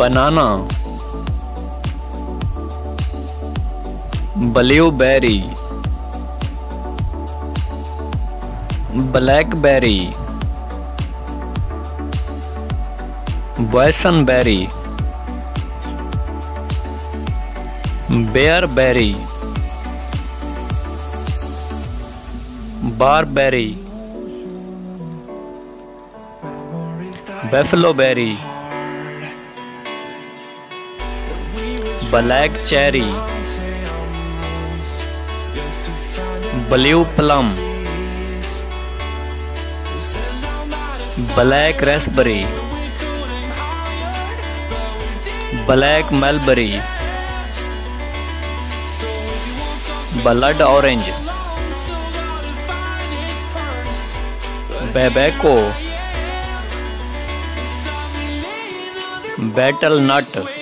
Banana. Blueberry. Blackberry. Boysenberry bearberry barberry buffaloberry black cherry blue plum black raspberry black mulberry blood orange बेबेको battle nut